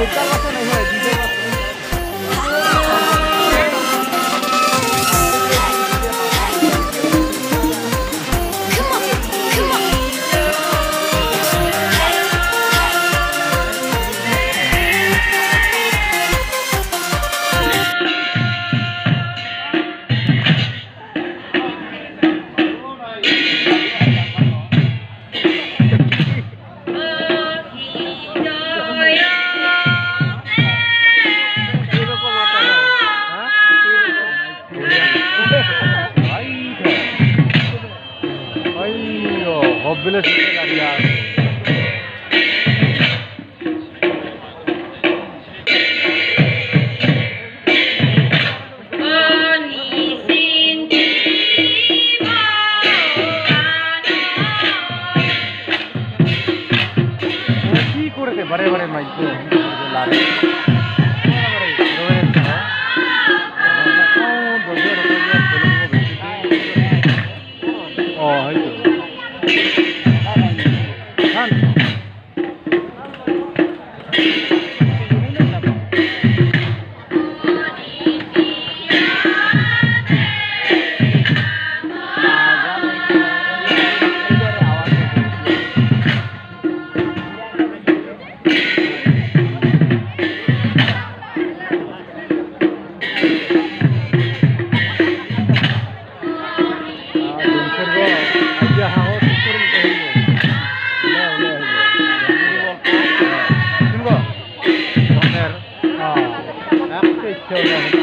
못 잘라. হববিলের সাথে দাঁড়িয়ে আছে बड़े बड़े मजदूर मुझे ला रहे 漂亮